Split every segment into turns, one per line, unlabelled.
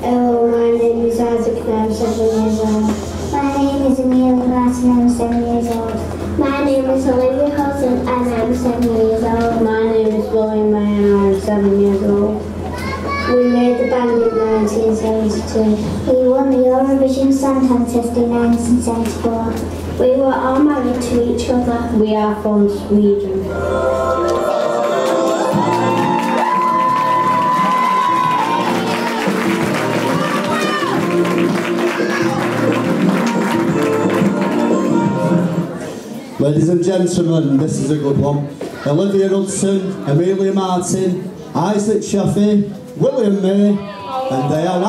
Hello, my name is Isaac and I'm seven years old.
My name is Amelia Martin, I'm seven years old.
My name is Olivia Hudson and I'm seven years old. My name is William May and I'm seven years old. We made the band in 1972.
We won the Eurovision Song Contest in 1974.
We were all married to each other. We are from Sweden.
Ladies and gentlemen, this is a good one. Olivia Hudson, Amelia Martin, Isaac Shafi, William May, and they are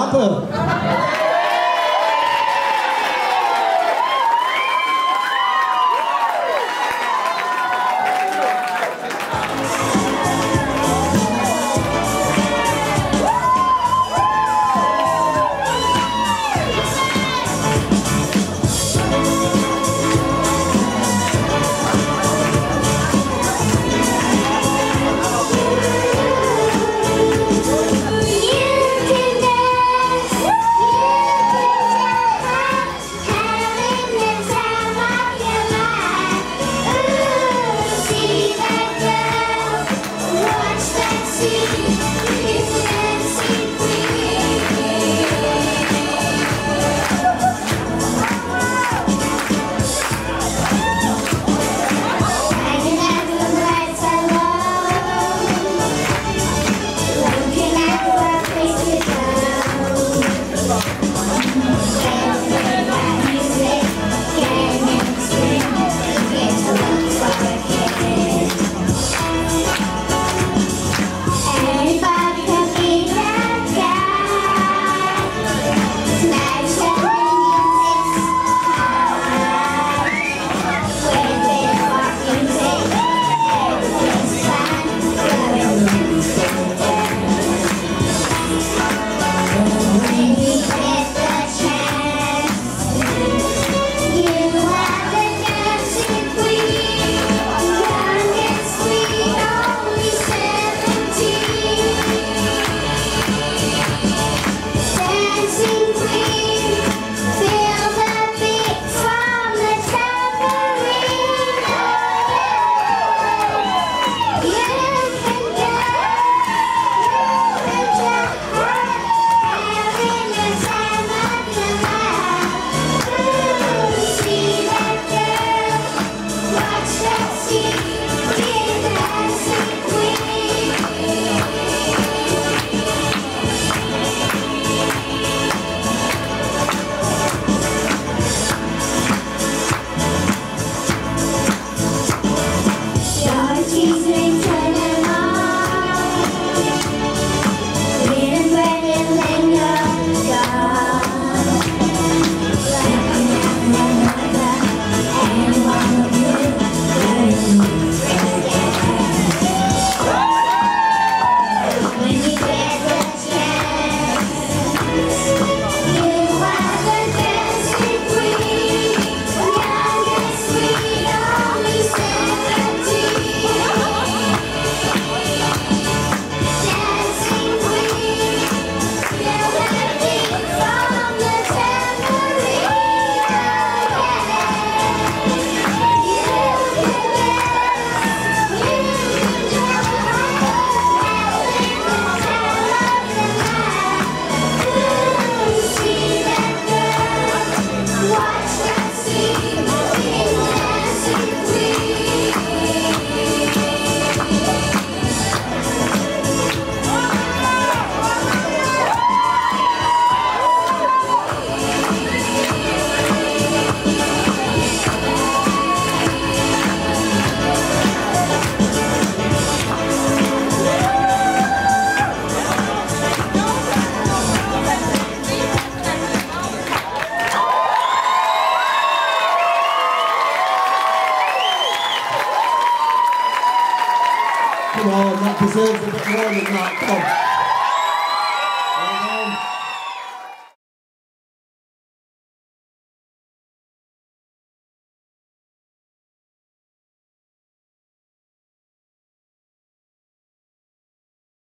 Come on, that deserves a bit more than that. Come on.